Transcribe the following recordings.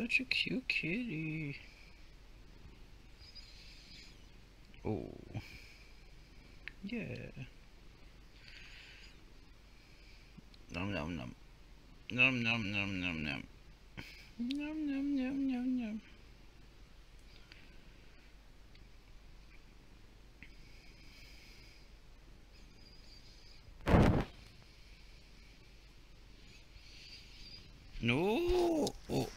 Such a cute kitty. Oh. Yeah. Nom nom nom. Nom nom nom nom nom. Nom nom nom nom nom. No. Oh.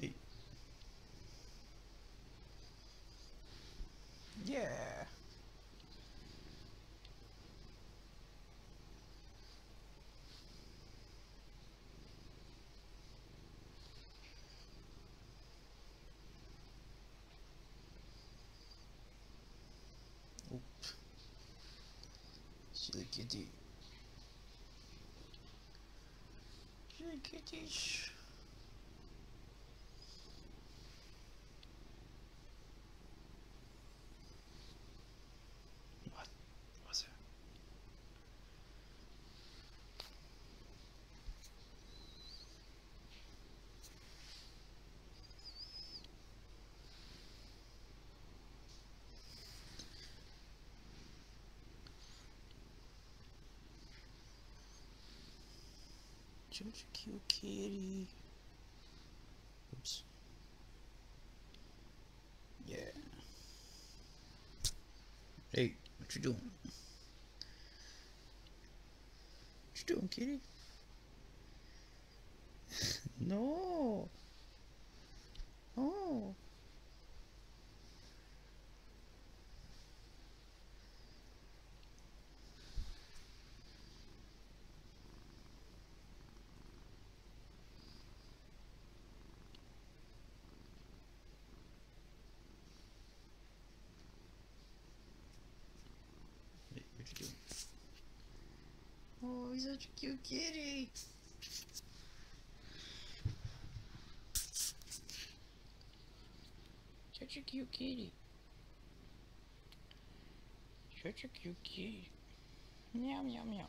Hey. Yeah. Oop. Silly kitty. Kitties. A cute kitty. Oops. Yeah. Hey, what you doing? What you doing, kitty? no. Oh. Hey, what you doing? Oh, he's such a cute kitty. Such a cute kitty. Such a cute kitty. Meow meow meow.